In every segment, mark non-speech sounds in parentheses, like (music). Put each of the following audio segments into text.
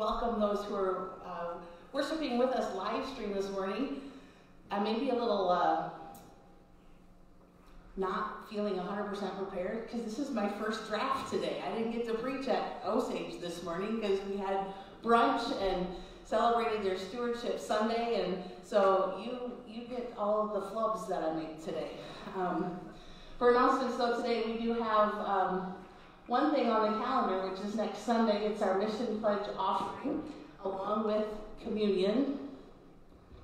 welcome those who are uh, worshiping with us live stream this morning. I may be a little uh, not feeling 100% prepared because this is my first draft today. I didn't get to preach at Osage this morning because we had brunch and celebrated their stewardship Sunday, and so you you get all the flubs that I made today. Um, for announcements, though, today we do have um, one thing on the calendar, which is next Sunday. It's our mission pledge offering, along with communion.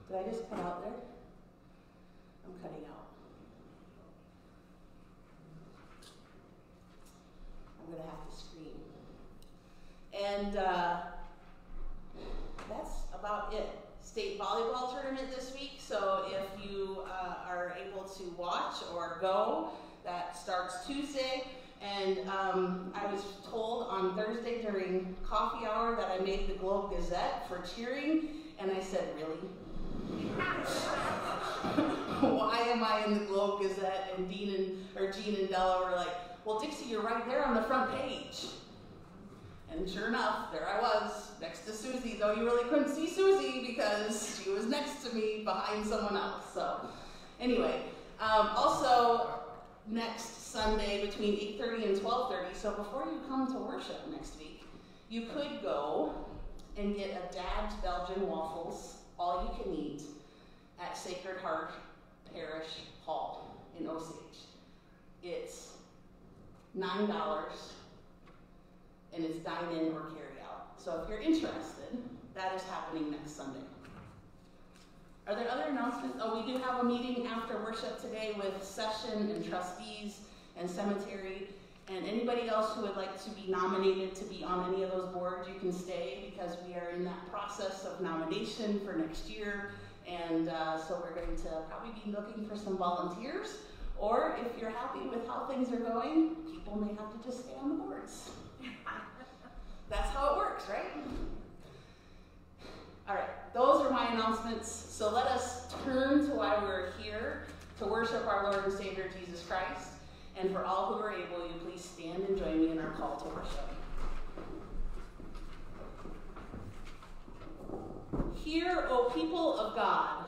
Did I just put out there? I'm cutting out. I'm going to have to scream. And uh, that's about it. State volleyball tournament this week, so if you uh, are able to watch or go, that starts Tuesday. And um, I was told on Thursday during coffee hour that I made the Globe Gazette for cheering, and I said, Really? (laughs) Why am I in the Globe Gazette? And Dean and or Jean and Della were like, Well, Dixie, you're right there on the front page. And sure enough, there I was next to Susie, though you really couldn't see Susie because she was next to me behind someone else. So, anyway, um, also next Sunday between 8:30 and 12:30. So before you come to worship next week, you could go and get a Dad's Belgian waffles, all you can eat, at Sacred Heart Parish Hall in Osage. It's nine dollars, and it's dine in or carry out. So if you're interested, that is happening next Sunday. Are there other announcements? Oh, we do have a meeting after worship today with session and trustees and cemetery. And anybody else who would like to be nominated to be on any of those boards, you can stay because we are in that process of nomination for next year. And uh, so we're going to probably be looking for some volunteers. Or if you're happy with how things are going, people may have to just stay on the boards. (laughs) That's how it works, right? All right, those are my announcements. So let us turn to why we're here to worship our Lord and Savior Jesus Christ. And for all who are able, you please stand and join me in our call to worship. Hear, O people of God.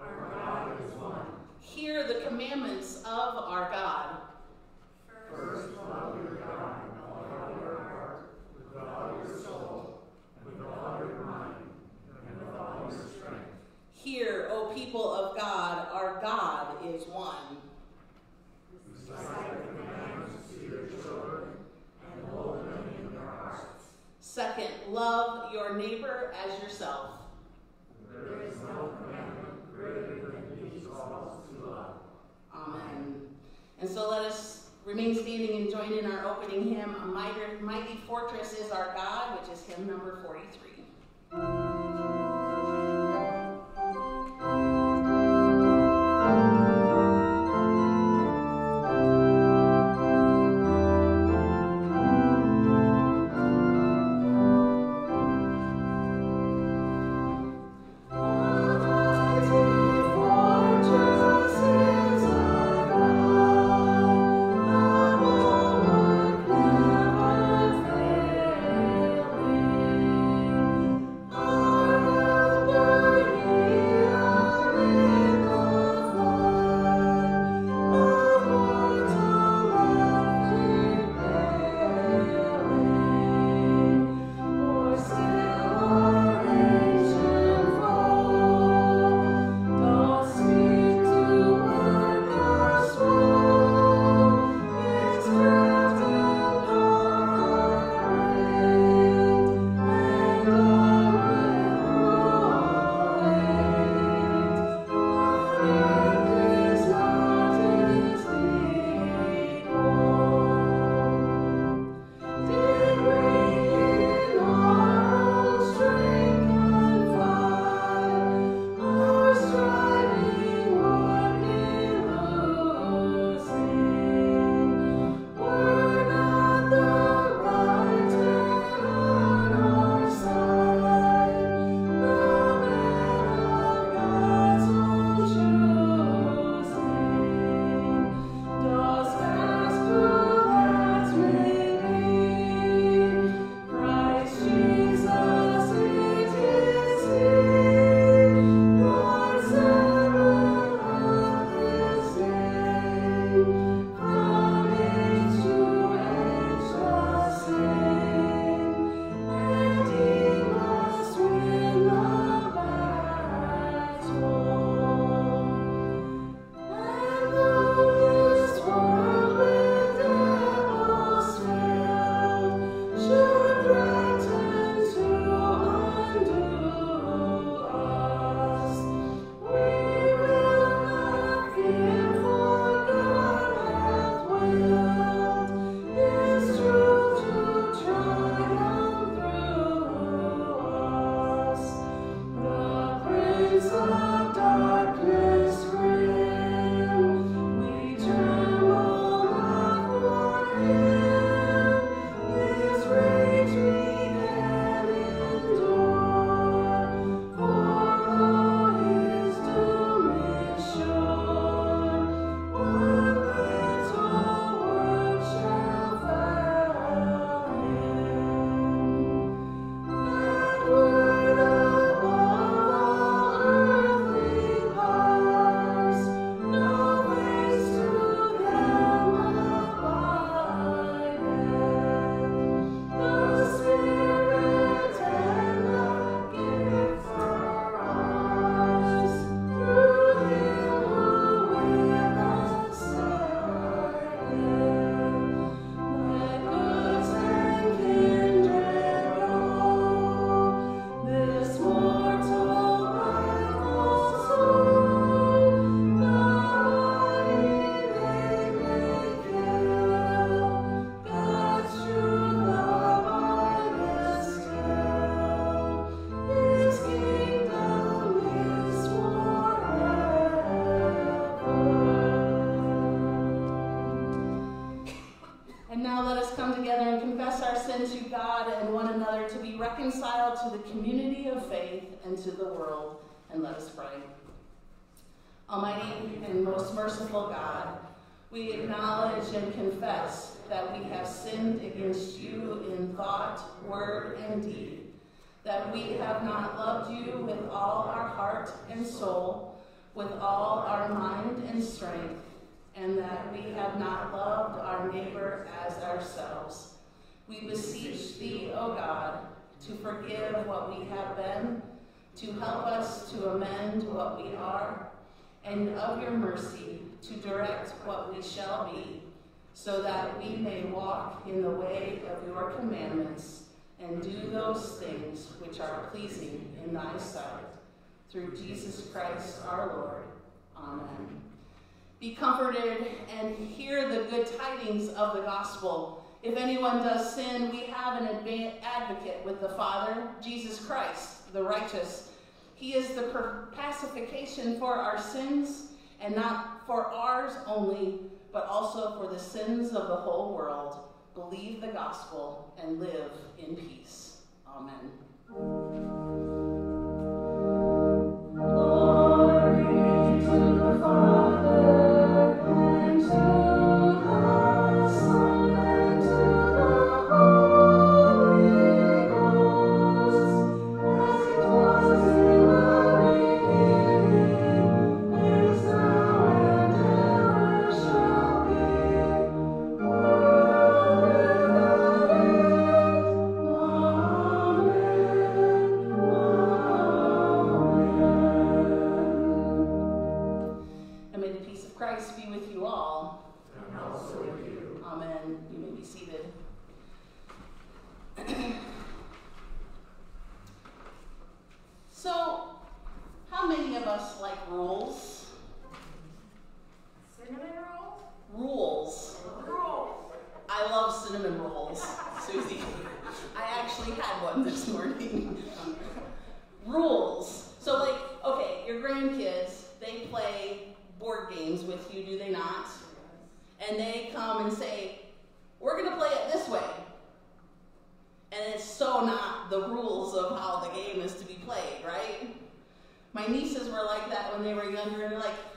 Our God is one. Hear the commandments of our God. First, love your God with all your heart, with all your soul, with all your mind, and with all your strength. Hear, O people of God, our God is one. Recite the commandments to your children and hold them in your hearts. Second, love your neighbor as yourself. There is no commandment greater than these to love. Amen. And so let us remain standing and join in our opening hymn, A Mighty, Mighty Fortress is Our God, which is hymn number 43. Faith and to the world. And let us pray. Almighty and most merciful God, we acknowledge and confess that we have sinned against you in thought, word, and deed, that we have not loved you with all our heart and soul, with all our mind and strength, and that we have not loved our neighbor as ourselves. We beseech thee, O God, to forgive what we have been, to help us to amend what we are, and of your mercy to direct what we shall be, so that we may walk in the way of your commandments and do those things which are pleasing in thy sight. Through Jesus Christ our Lord. Amen. Be comforted and hear the good tidings of the gospel. If anyone does sin, we have an advocate with the Father, Jesus Christ, the righteous. He is the pacification for our sins, and not for ours only, but also for the sins of the whole world. Believe the gospel and live in peace. Amen.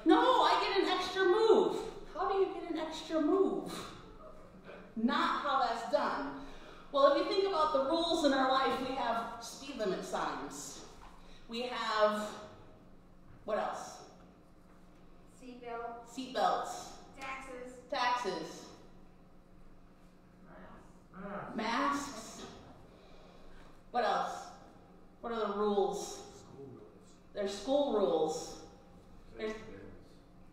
No, I get an extra move. How do you get an extra move? Not how that's done. Well, if you think about the rules in our life, we have speed limit signs. We have, what else? Seatbelt. Seatbelts. Taxes. Taxes. Masks. Masks. What else? What are the rules? School rules. There's school rules. There's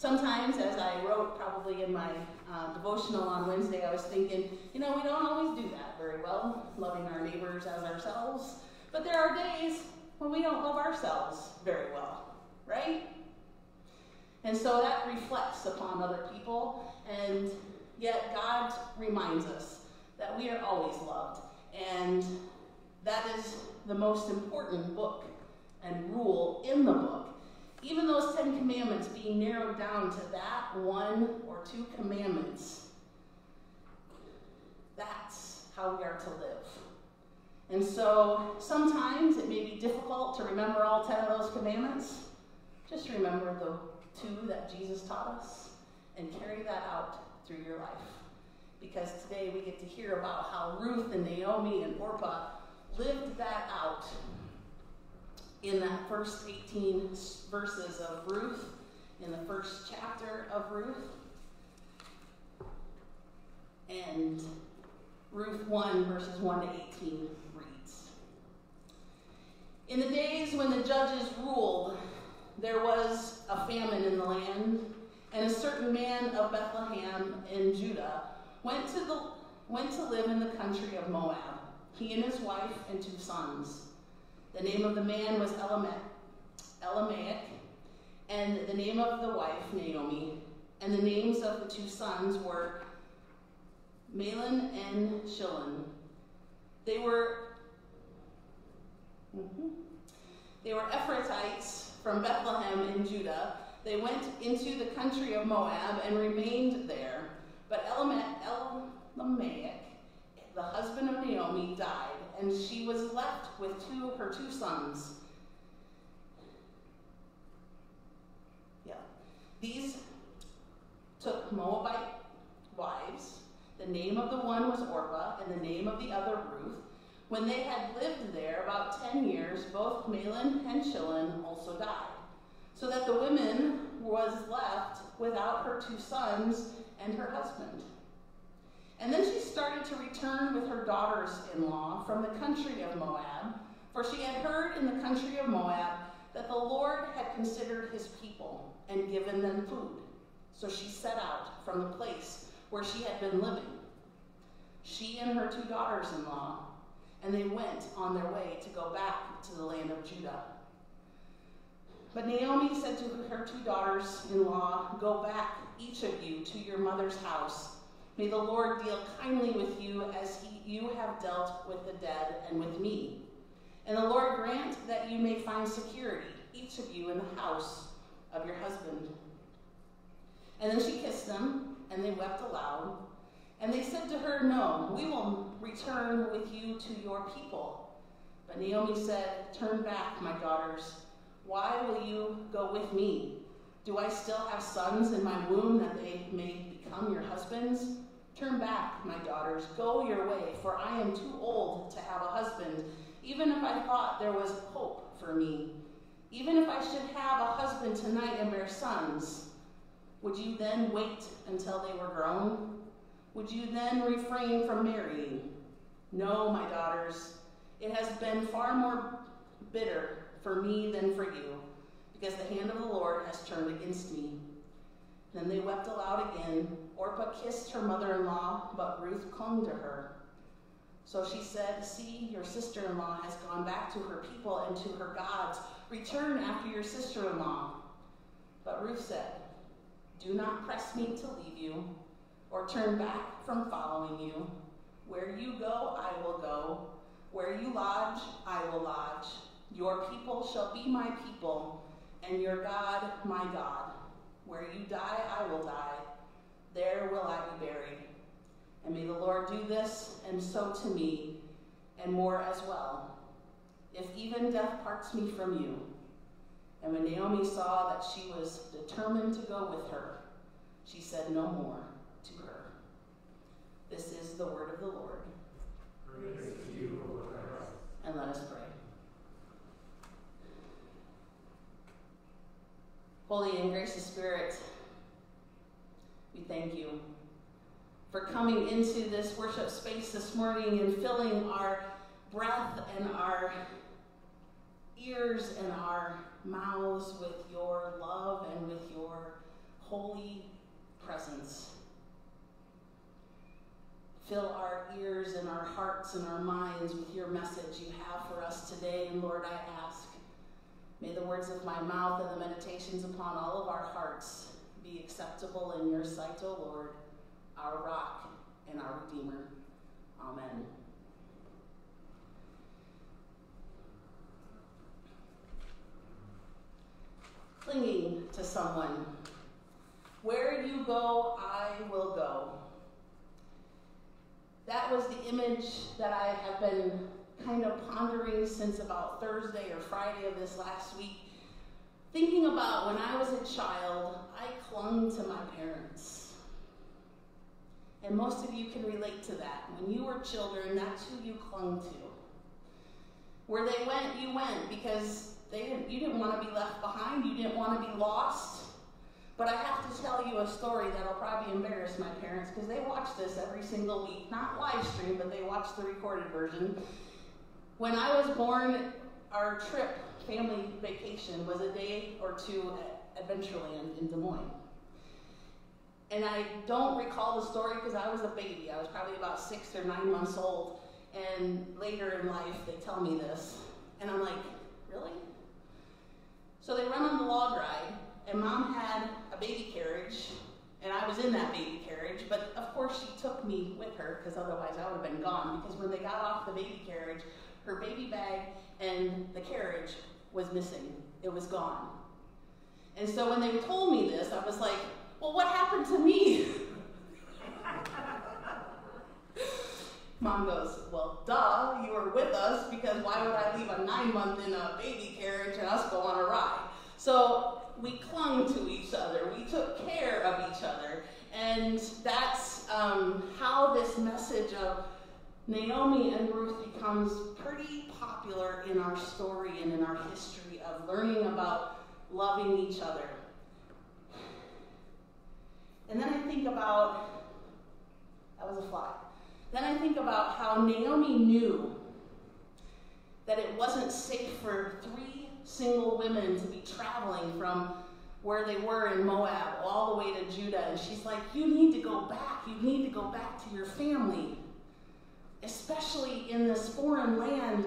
Sometimes, as I wrote probably in my uh, devotional on Wednesday, I was thinking, you know, we don't always do that very well, loving our neighbors as ourselves. But there are days when we don't love ourselves very well, right? And so that reflects upon other people. And Yet God reminds us that we are always loved. And that is the most important book and rule in the book. Even those Ten Commandments being narrowed down to that one or two commandments, that's how we are to live. And so sometimes it may be difficult to remember all 10 of those commandments. Just remember the two that Jesus taught us and carry that out through your life. Because today we get to hear about how Ruth and Naomi and Orpah lived that out in that first 18 verses of Ruth, in the first chapter of Ruth. And Ruth 1, verses 1 to 18 reads In the days when the judges ruled, there was a famine in the land and a certain man of Bethlehem in Judah went to, the, went to live in the country of Moab, he and his wife and two sons. The name of the man was Elimelech, and the name of the wife, Naomi. And the names of the two sons were Mahlon and Chilion. They were mm-hmm, they were Ephrathites from Bethlehem in Judah. They went into the country of Moab and remained there. But Elimelech, the husband of Naomi, died, and she was left with two her two sons. Yeah. These took Moabite wives. The name of the one was Orpah, and the name of the other Ruth. When they had lived there about ten years, both Mahlon and Chilion also died, so that the woman was left without her two sons and her husband. And then she started to return with her daughters in law from the country of Moab, for she had heard in the country of Moab that the Lord had considered his people and given them food. So she set out from the place where she had been living, she and her two daughters in law, and they went on their way to go back to the land of Judah. But Naomi said to her two daughters in law, Go back, each of you, to your mother's house. May the Lord deal kindly with you as he, you have dealt with the dead and with me. And the Lord grant that you may find security, each of you, in the house of your husband. And then she kissed them, and they wept aloud. And they said to her, No, we will return with you to your people. But Naomi said, Turn back, my daughters. Why will you go with me? Do I still have sons in my womb that they may become your husbands? Turn back, my daughters, go your way, for I am too old to have a husband, even if I thought there was hope for me. Even if I should have a husband tonight and bear sons, would you then wait until they were grown? Would you then refrain from marrying? No, my daughters, it has been far more bitter for me than for you, because the hand of the Lord has turned against me. Then they wept aloud again. Orpah kissed her mother in law, but Ruth clung to her. So she said, See, your sister in law has gone back to her people and to her gods. Return after your sister in law. But Ruth said, Do not press me to leave you or turn back from following you. Where you go, I will go. Where you lodge, I will lodge. Your people shall be my people, and your God my God. Where you die, I will die. There will I be buried. And may the Lord do this, and so to me, and more as well, if even death parts me from you. And when Naomi saw that she was determined to go with her, she said no more to her. This is the word of the Lord. Praise to you, Lord. And let us pray. Holy and gracious Spirit, thank you for coming into this worship space this morning and filling our breath and our ears and our mouths with your love and with your holy presence. Fill our ears and our hearts and our minds with your message you have for us today. And Lord, I ask May the words of my mouth and the meditations upon all of our hearts be acceptable in your sight, O Lord, our rock and our Redeemer. Amen. Clinging to someone. Where you go, I will go. That was the image that I have been kind of pondering since about Thursday or Friday of this last week, thinking about when I was a child, I clung to my parents. And most of you can relate to that. When you were children, that's who you clung to. Where they went, you went because they didn't, you didn't want to be left behind, you didn't want to be lost. But I have to tell you a story that'll probably embarrass my parents because they watch this every single week. Not live stream, but they watch the recorded version. When I was born, our trip, family vacation, was a day or two Adventureland in Des Moines. And I don't recall the story because I was a baby. I was probably about six or nine months old. And later in life, they tell me this. And I'm like, Really? So they run on the log ride, and mom had a baby carriage, and I was in that baby carriage, but of course she took me with her because otherwise I would have been gone. Because when they got off the baby carriage, her baby bag and the carriage was missing, it was gone. And so when they told me this, I was like, Well, what happened to me? Mom goes, Well, duh, you were with us because why would I leave a nine month in a baby carriage and us go on a ride? So we clung to each other, we took care of each other. And that's um, how this message of Naomi and Ruth becomes pretty popular in our story and in our history of learning about loving each other. And then I think about, that was a fly. Then I think about how Naomi knew that it wasn't safe for three single women to be traveling from where they were in Moab all the way to Judah. And she's like, You need to go back. You need to go back to your family, especially in this foreign land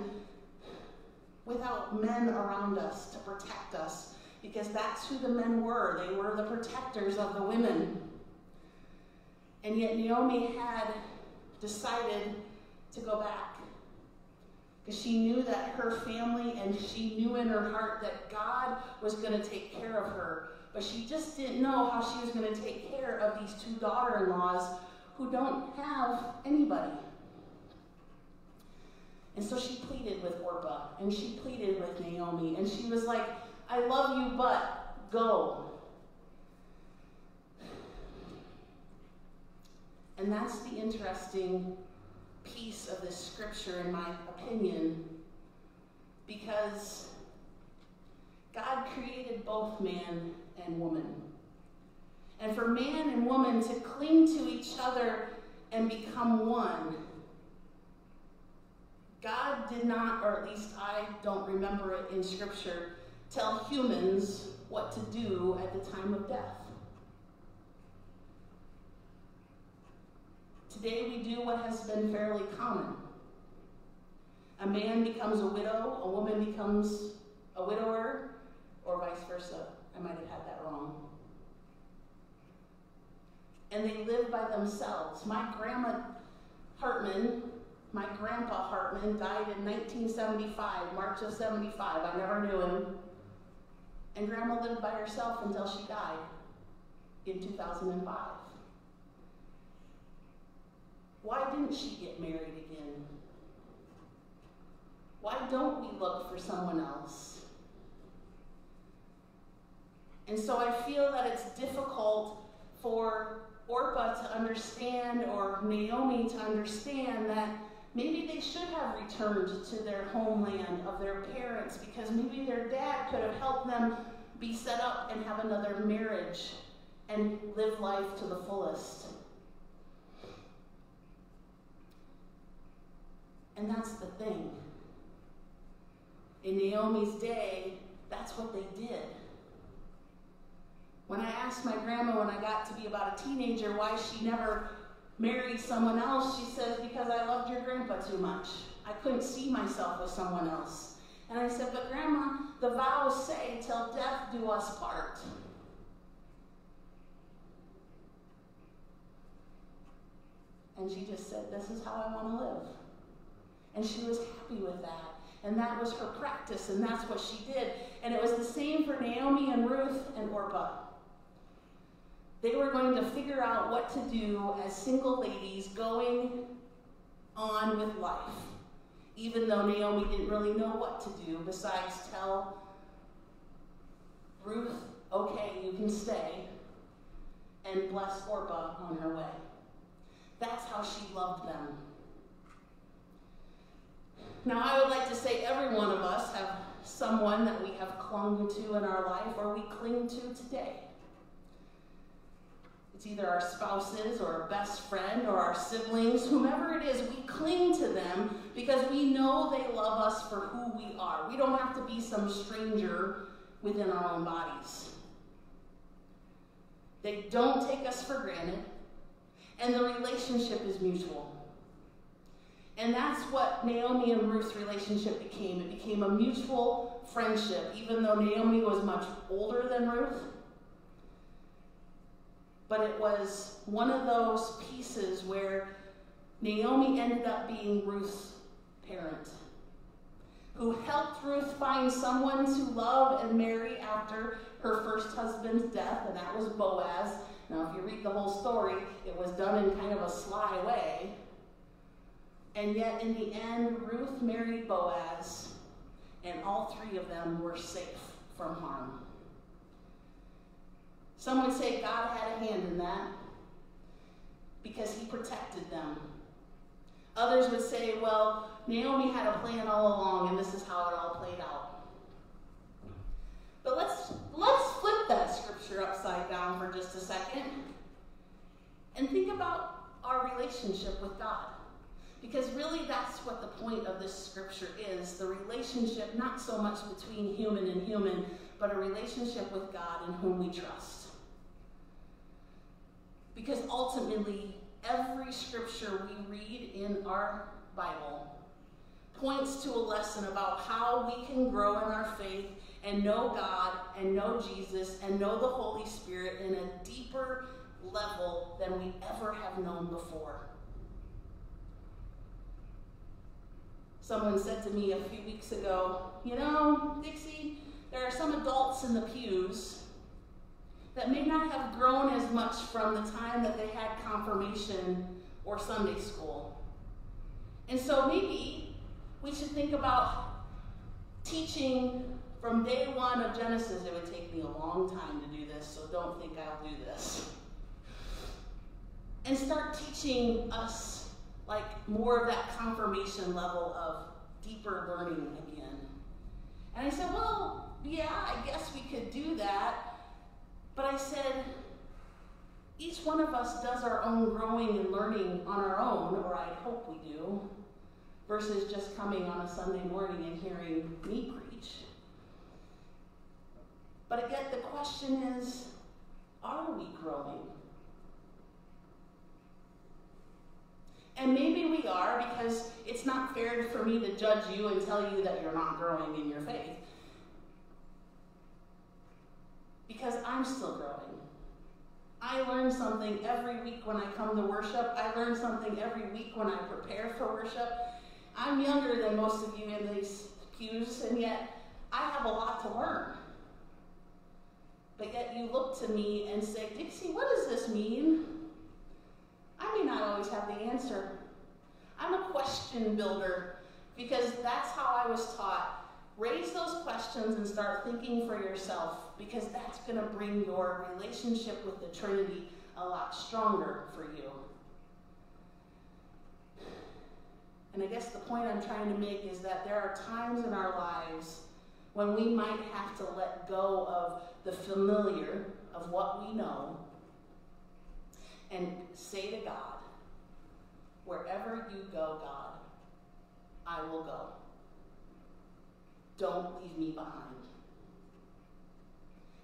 without men around us to protect us, because that's who the men were. They were the protectors of the women. And yet Naomi had decided to go back. Because she knew that her family and she knew in her heart that God was going to take care of her. But she just didn't know how she was going to take care of these two daughter in laws who don't have anybody. And so she pleaded with Orpah and she pleaded with Naomi. And she was like, I love you, but go. And that's the interesting piece of this scripture, in my opinion, because God created both man and woman. And for man and woman to cling to each other and become one, God did not, or at least I don't remember it in Scripture, tell humans what to do at the time of death. Today we do what has been fairly common. A man becomes a widow, a woman becomes a widower, or vice versa. I might have had that wrong. And they live by themselves. My grandma Hartman, my grandpa Hartman, died in 1975, March of 75. I never knew him. And grandma lived by herself until she died in 2005. Why didn't she get married again? Why don't we look for someone else? And so I feel that it's difficult for Orpah to understand or Naomi to understand that maybe they should have returned to their homeland of their parents because maybe their dad could have helped them be set up and have another marriage and live life to the fullest. And that's the thing. In Naomi's day, that's what they did. When I asked my grandma when I got to be about a teenager why she never married someone else, she says, Because I loved your grandpa too much. I couldn't see myself with someone else. And I said, But grandma, the vows say, Till death do us part. And she just said, This is how I want to live. And she was happy with that. And that was her practice, and that's what she did. And it was the same for Naomi and Ruth and Orpah. They were going to figure out what to do as single ladies going on with life, even though Naomi didn't really know what to do besides tell Ruth, okay, you can stay, and bless Orpah on her way. That's how she loved them. Now, I would like to say every one of us have someone that we have clung to in our life or we cling to today. It's either our spouses or our best friend or our siblings, whomever it is, we cling to them because we know they love us for who we are. We don't have to be some stranger within our own bodies. They don't take us for granted, and the relationship is mutual. And that's what Naomi and Ruth's relationship became. It became a mutual friendship, even though Naomi was much older than Ruth. But it was one of those pieces where Naomi ended up being Ruth's parent, who helped Ruth find someone to love and marry after her first husband's death, and that was Boaz. Now, if you read the whole story, it was done in kind of a sly way. And yet, in the end, Ruth married Boaz, and all three of them were safe from harm. Some would say God had a hand in that because he protected them. Others would say, well, Naomi had a plan all along, and this is how it all played out. But let's, let's flip that scripture upside down for just a second and think about our relationship with God. Because really, that's what the point of this scripture is the relationship, not so much between human and human, but a relationship with God in whom we trust. Because ultimately, every scripture we read in our Bible points to a lesson about how we can grow in our faith and know God and know Jesus and know the Holy Spirit in a deeper level than we ever have known before. Someone said to me a few weeks ago, You know, Dixie, there are some adults in the pews that may not have grown as much from the time that they had confirmation or Sunday school. And so maybe we should think about teaching from day one of Genesis. It would take me a long time to do this, so don't think I'll do this. And start teaching us like more of that confirmation level of deeper learning again. And I said, well, yeah, I guess we could do that. But I said, each one of us does our own growing and learning on our own, or I hope we do, versus just coming on a Sunday morning and hearing me preach. But again, the question is, are we growing? And maybe we are because it's not fair for me to judge you and tell you that you're not growing in your faith. Because I'm still growing. I learn something every week when I come to worship. I learn something every week when I prepare for worship. I'm younger than most of you in these pews, and yet I have a lot to learn. But yet you look to me and say, Dixie, what does this mean? I may not always have the answer. I'm a question builder because that's how I was taught. Raise those questions and start thinking for yourself because that's going to bring your relationship with the Trinity a lot stronger for you. And I guess the point I'm trying to make is that there are times in our lives when we might have to let go of the familiar of what we know and say to God, Wherever you go, God, I will go. Don't leave me behind.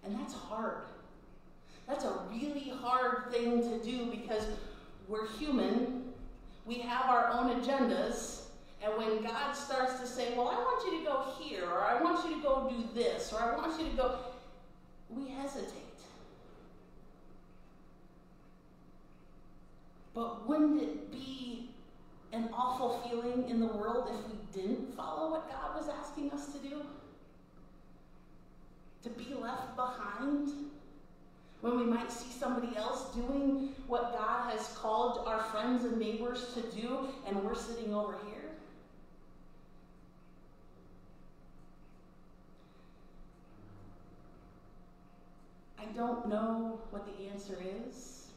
And that's hard. That's a really hard thing to do because we're human. We have our own agendas. And when God starts to say, Well, I want you to go here, or I want you to go do this, or I want you to go, we hesitate. But wouldn't it be an awful feeling in the world if we didn't follow what God was asking us to do? To be left behind? When we might see somebody else doing what God has called our friends and neighbors to do, and we're sitting over here? I don't know what the answer is.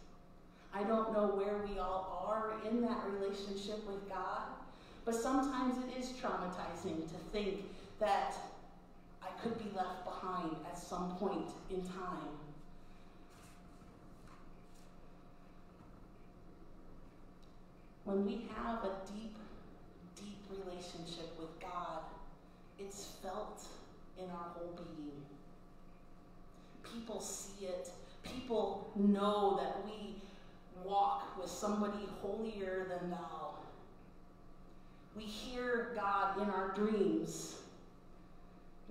I don't know where we all are in that relationship with God, but sometimes it is traumatizing to think that I could be left behind at some point in time. When we have a deep, deep relationship with God, it's felt in our whole being. People see it. People know that we walk with somebody holier than thou. We hear God in our dreams.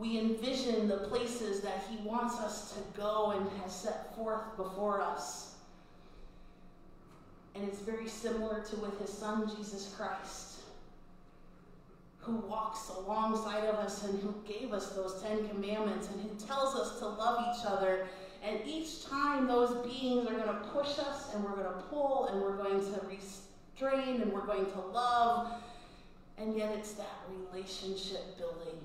We envision the places that He wants us to go and has set forth before us. And it's very similar to with His Son, Jesus Christ, who walks alongside of us and who gave us those Ten Commandments and who tells us to love each other. And each time those beings are going to push us and we're going to pull and we're going to restrain and we're going to love. And yet it's that relationship building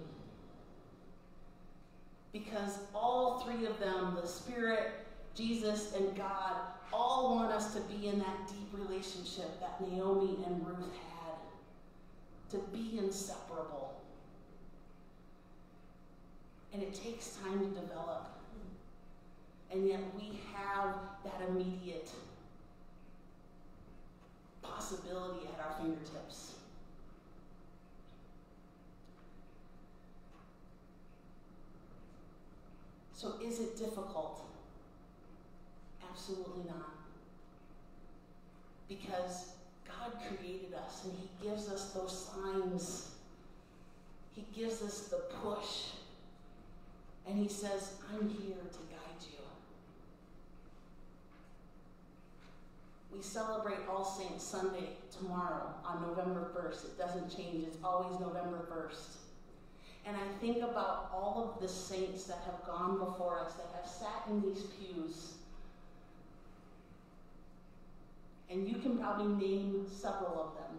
because all three of them, the Spirit, Jesus, and God, all want us to be in that deep relationship that Naomi and Ruth had, to be inseparable. And it takes time to develop. And yet we have that immediate possibility at our fingertips. So is it difficult? Absolutely not. Because God created us and He gives us those signs. He gives us the push. And He says, I'm here to guide you. We celebrate All Saints Sunday tomorrow on November 1st. It doesn't change, it's always November 1st. And I think about all of the saints that have gone before us, that have sat in these pews. And you can probably name several of them.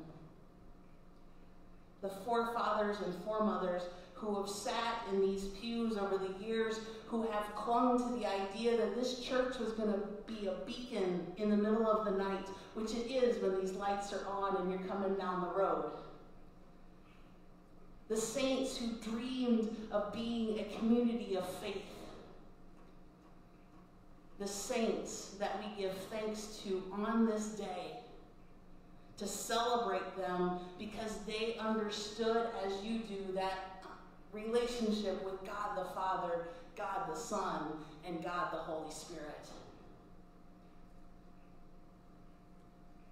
The forefathers and foremothers who have sat in these pews over the years, who have clung to the idea that this church was going to be a beacon in the middle of the night, which it is when these lights are on and you're coming down the road the saints who dreamed of being a community of faith, the saints that we give thanks to on this day, to celebrate them because they understood, as you do, that relationship with God the Father, God the Son, and God the Holy Spirit.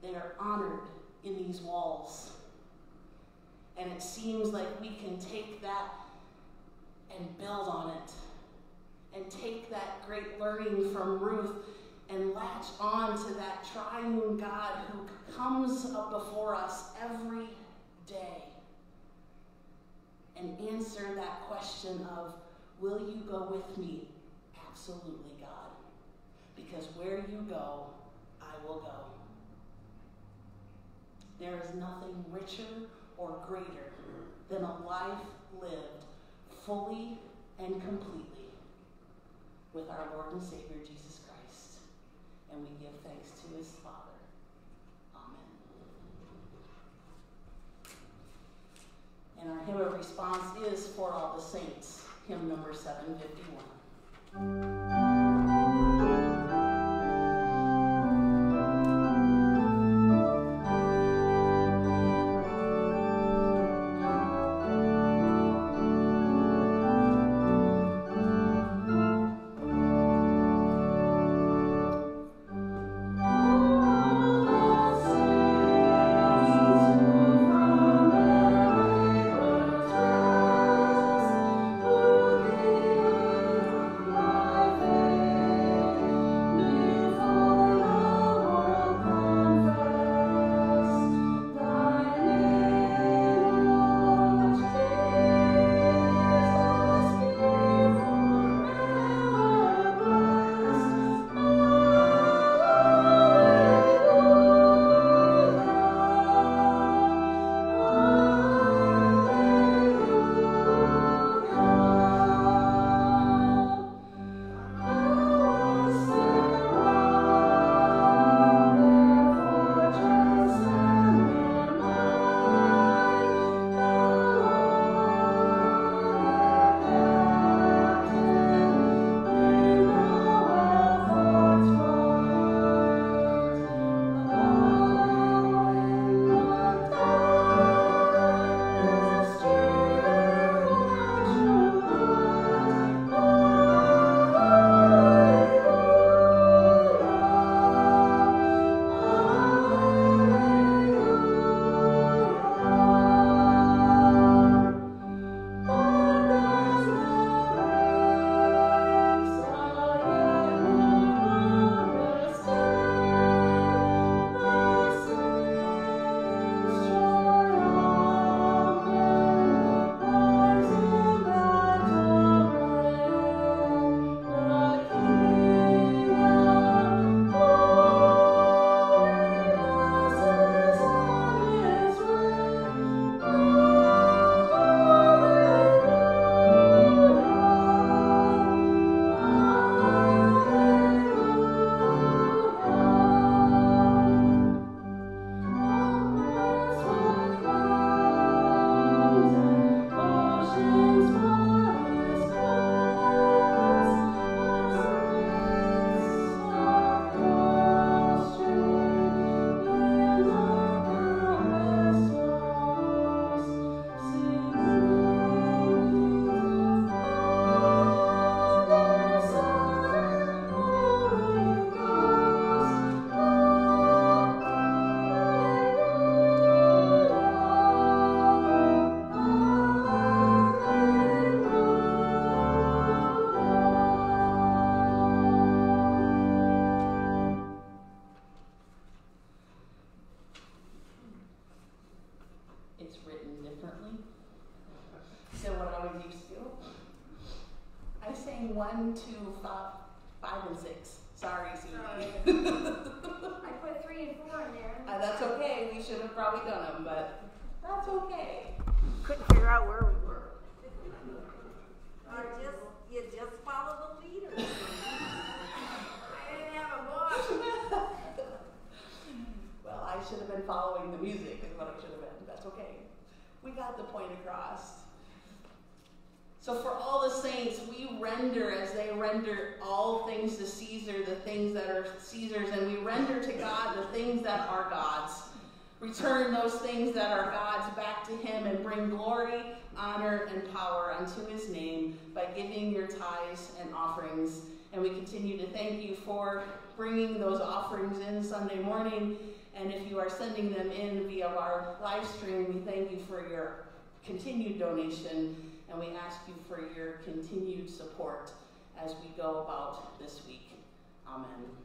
They are honored in these walls. And it seems like we can take that and build on it. And take that great learning from Ruth and latch on to that triune God who comes up before us every day and answer that question of, Will you go with me? Absolutely, God. Because where you go, I will go. There is nothing richer or greater than a life lived fully and completely with our Lord and Savior Jesus Christ. And we give thanks to his Father. Amen. And our hymn of response is For All the Saints, hymn number 751. God the things that are God's. Return those things that are God's back to Him and bring glory, honor, and power unto His name by giving your tithes and offerings. And we continue to thank you for bringing those offerings in Sunday morning. And if you are sending them in via our live stream, we thank you for your continued donation and we ask you for your continued support as we go about this week. Amen.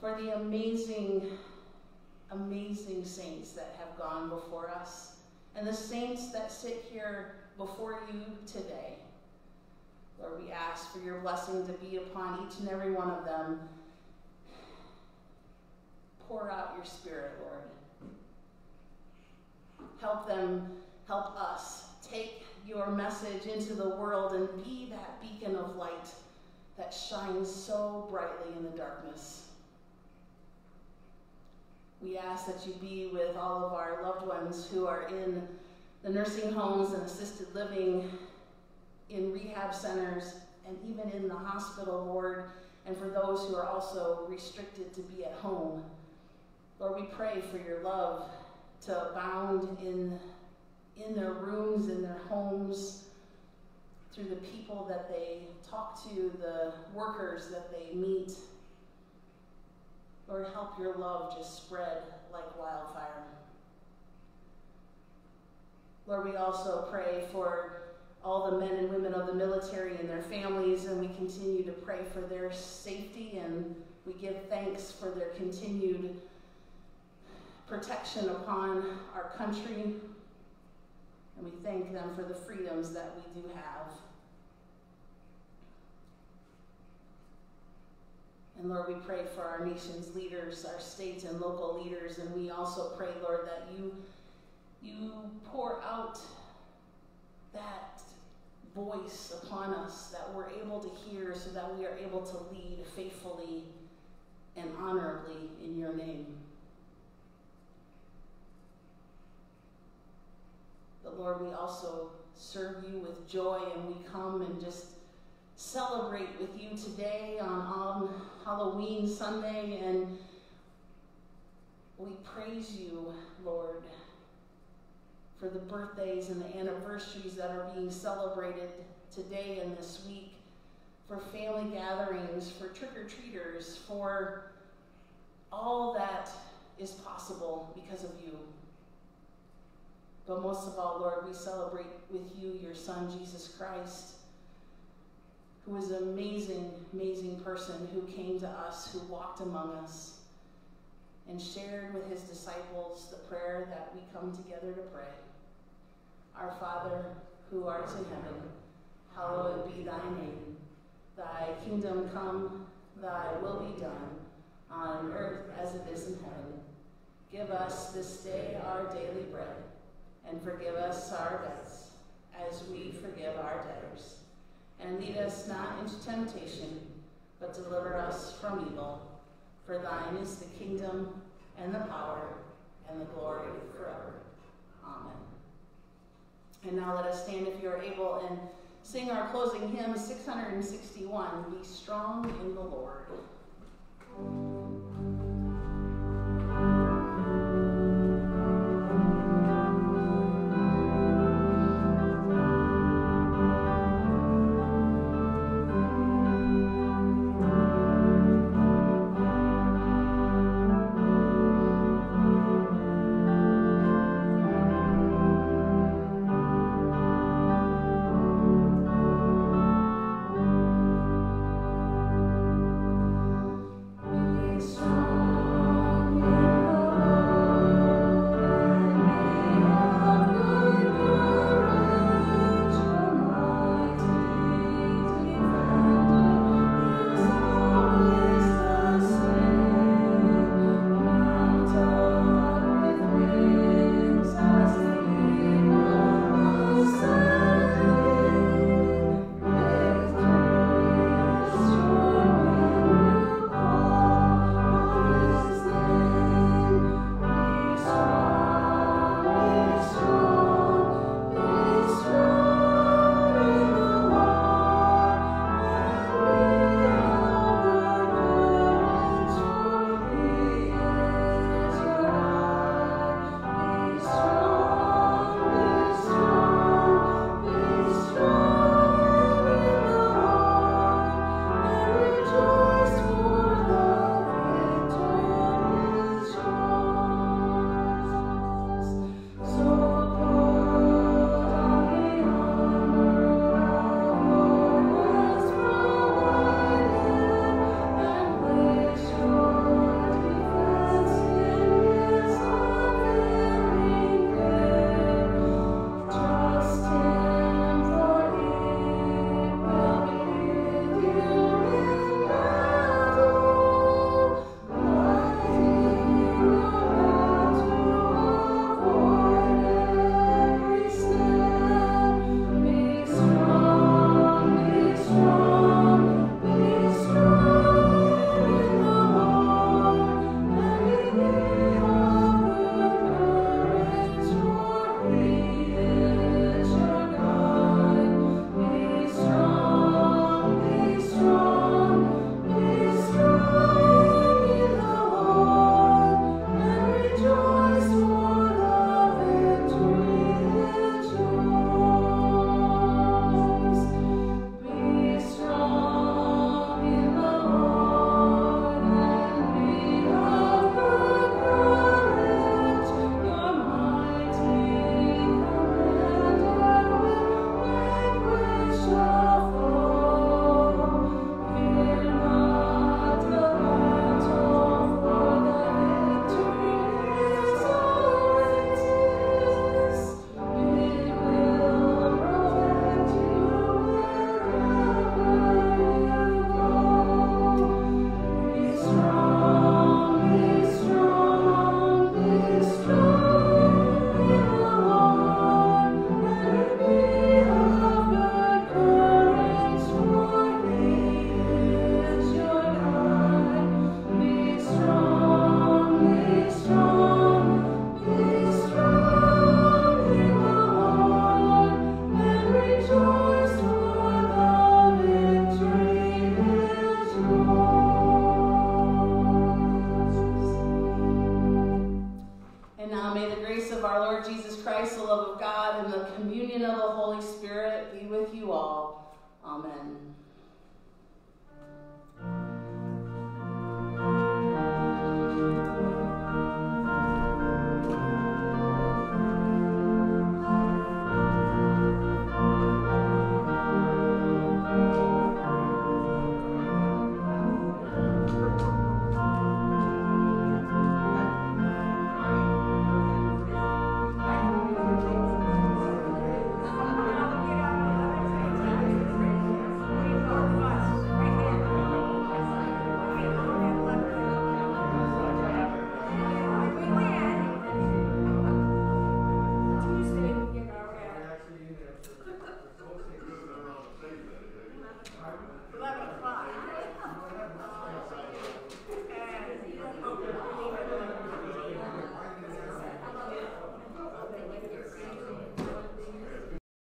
for the amazing, amazing saints that have gone before us and the saints that sit here before you today. Lord, we ask for your blessing to be upon each and every one of them. Pour out your spirit, Lord. Help them, help us take your message into the world and be that beacon of light that shines so brightly in the darkness. We ask that you be with all of our loved ones who are in the nursing homes and assisted living in rehab centers, and even in the hospital ward, and for those who are also restricted to be at home. Lord, we pray for your love to abound in, in their rooms, in their homes, through the people that they talk to, the workers that they meet. Lord, help your love just spread like wildfire. Lord, we also pray for all the men and women of the military and their families, and we continue to pray for their safety and we give thanks for their continued protection upon our country. And we thank them for the freedoms that we do have. And Lord, we pray for our nation's leaders, our state and local leaders, and we also pray, Lord, that you you pour out that voice upon us that we're able to hear so that we are able to lead faithfully and honorably in your name. But Lord, we also serve you with joy and we come and just celebrate with you today on, on Halloween Sunday and we praise you, Lord for the birthdays and the anniversaries that are being celebrated today and this week, for family gatherings, for trick or treaters, for all that is possible because of you. But most of all, Lord, we celebrate with you your Son, Jesus Christ, who was an amazing, amazing person who came to us, who walked among us, and shared with his disciples the prayer that we come together to pray. Our Father, who art in heaven, hallowed be thy name. Thy kingdom come, thy will be done, on earth as it is in heaven. Give us this day our daily bread, and forgive us our debts, as we forgive our debtors. And lead us not into temptation, but deliver us from evil. For thine is the kingdom, and the power, and the glory forever. Amen. And now let us stand if you are able and sing our closing hymn 661 Be Strong in the Lord.